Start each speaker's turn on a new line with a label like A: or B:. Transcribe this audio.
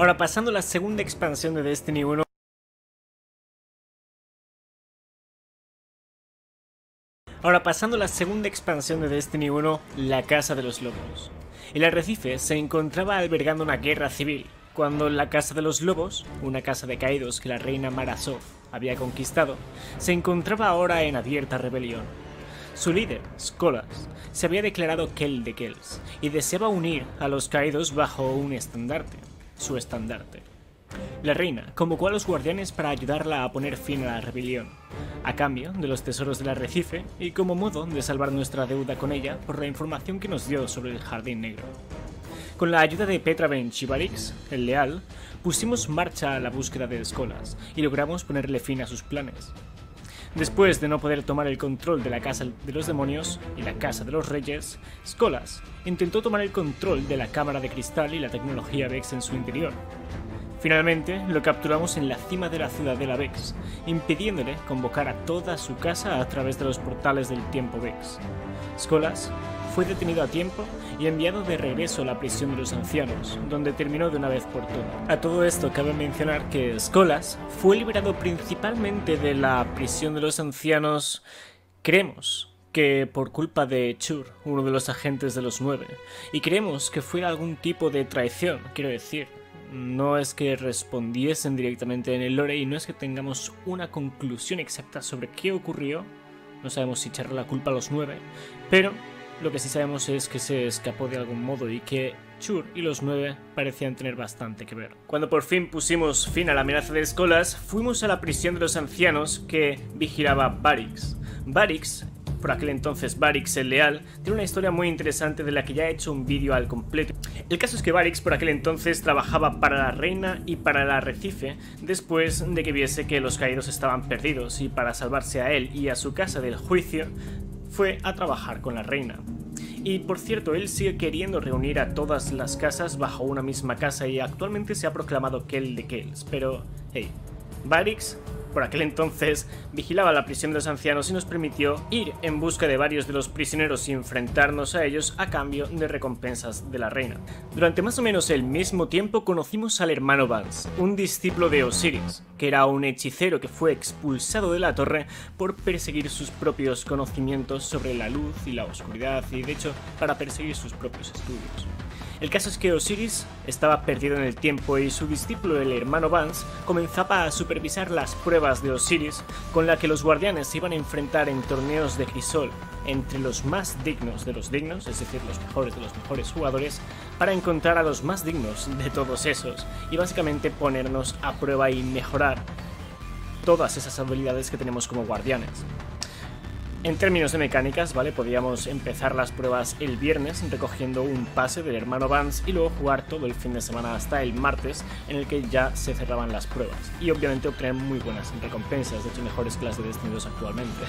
A: Ahora pasando a la segunda expansión de Destiny 1. Ahora pasando a la segunda expansión de Destiny 1, la Casa de los Lobos. El arrecife se encontraba albergando una guerra civil, cuando la Casa de los Lobos, una casa de caídos que la reina Marasov había conquistado, se encontraba ahora en abierta rebelión. Su líder, Skolas, se había declarado Kel de Kells y deseaba unir a los caídos bajo un estandarte, su estandarte. La reina convocó a los guardianes para ayudarla a poner fin a la rebelión, a cambio de los tesoros del arrecife y como modo de salvar nuestra deuda con ella por la información que nos dio sobre el Jardín Negro. Con la ayuda de Petra Bench y Barix, el leal, pusimos marcha a la búsqueda de Escolas y logramos ponerle fin a sus planes. Después de no poder tomar el control de la Casa de los Demonios y la Casa de los Reyes, Skolas intentó tomar el control de la Cámara de Cristal y la tecnología Vex en su interior, Finalmente, lo capturamos en la cima de la ciudadela Vex, impidiéndole convocar a toda su casa a través de los portales del tiempo Vex. Skolas fue detenido a tiempo y enviado de regreso a la prisión de los ancianos, donde terminó de una vez por todas. A todo esto cabe mencionar que Skolas fue liberado principalmente de la prisión de los ancianos, creemos, que por culpa de Chur, uno de los agentes de los nueve, y creemos que fue algún tipo de traición, quiero decir, no es que respondiesen directamente en el lore y no es que tengamos una conclusión exacta sobre qué ocurrió. No sabemos si echarle la culpa a los nueve, pero lo que sí sabemos es que se escapó de algún modo y que Chur y los nueve parecían tener bastante que ver. Cuando por fin pusimos fin a la amenaza de escolas, fuimos a la prisión de los ancianos que vigilaba Barix. Barix por aquel entonces Barix el Leal, tiene una historia muy interesante de la que ya he hecho un vídeo al completo. El caso es que Barix por aquel entonces trabajaba para la reina y para el arrecife después de que viese que los caídos estaban perdidos y para salvarse a él y a su casa del juicio fue a trabajar con la reina. Y por cierto, él sigue queriendo reunir a todas las casas bajo una misma casa y actualmente se ha proclamado Kel de Kells, pero hey, Barix por aquel entonces, vigilaba la prisión de los ancianos y nos permitió ir en busca de varios de los prisioneros y enfrentarnos a ellos a cambio de recompensas de la reina. Durante más o menos el mismo tiempo conocimos al hermano Vance, un discípulo de Osiris, que era un hechicero que fue expulsado de la torre por perseguir sus propios conocimientos sobre la luz y la oscuridad y de hecho para perseguir sus propios estudios. El caso es que Osiris estaba perdido en el tiempo y su discípulo, el hermano Vance, comenzaba a supervisar las pruebas de Osiris con la que los guardianes se iban a enfrentar en torneos de crisol entre los más dignos de los dignos, es decir, los mejores de los mejores jugadores, para encontrar a los más dignos de todos esos y básicamente ponernos a prueba y mejorar todas esas habilidades que tenemos como guardianes. En términos de mecánicas, ¿vale? Podíamos empezar las pruebas el viernes recogiendo un pase del hermano Vance y luego jugar todo el fin de semana hasta el martes en el que ya se cerraban las pruebas. Y obviamente obtener muy buenas recompensas, de hecho mejores que las de Destiny 2 actualmente.